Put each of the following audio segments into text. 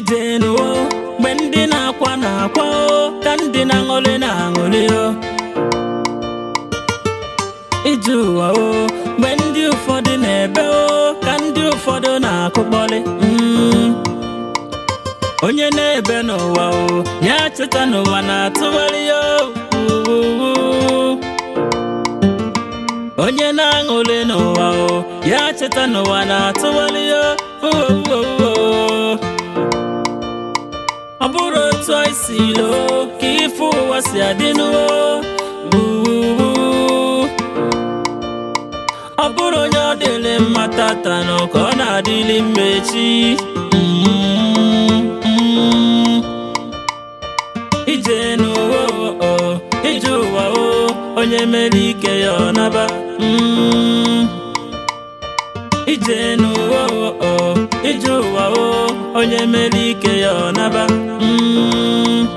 ije nuo mgbe ndị na-akwa na-akwa o ka ndị na-aṅụrị na-aṅụrị o ije ụwa o mgbe ndị ụfọdụ na-ebe o ka ndị ụfọdụ na-akụkpọrị Mm. onye na-ebe n'ụwa o ya cheta n'ụwa na-atụgharị ya o onye na-aṅụrị n'ụwa o ya cheta n'ụwa na-atụgharị ya soisilo kifuwa siadinuo bubu ọ bụrụ onye ọ dịrị mmatata na ka ọ na-adịli mmechi ije n'ụwa ije ụwa o onye mere ike ya ọ naba. Ije n'ụwa ije ụwa o naba Mm.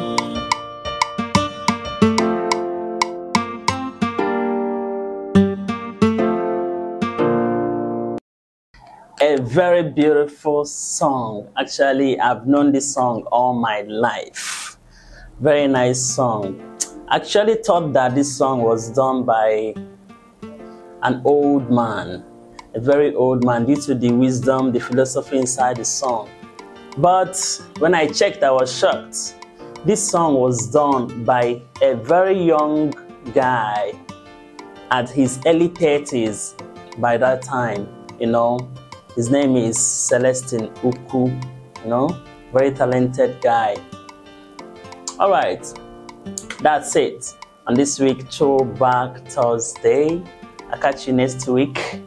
A very beautiful song. Actually, I've known this song all my life. Very nice song. Actually, thought that this song was done by an old man, a very old man, due to the wisdom, the philosophy inside the song. But when I checked, I was shocked. This song was done by a very young guy at his early 30s by that time, you know. His name is Celestine Ukwu, you know, very talented guy. All right, that's it on this week, Throwback Thursday. I'll catch you next week.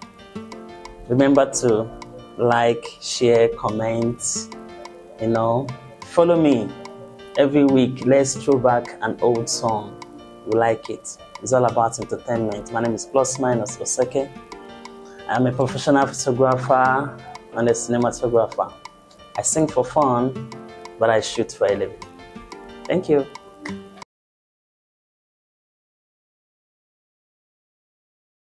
Remember to like, share, comment, you know, follow me every week. Let's throw back an old song. You like it. It's all about entertainment. My name is PlusMinus Oseke. I'm a professional photographer and a cinematographer. I sing for fun, but I shoot for a living. Thank you.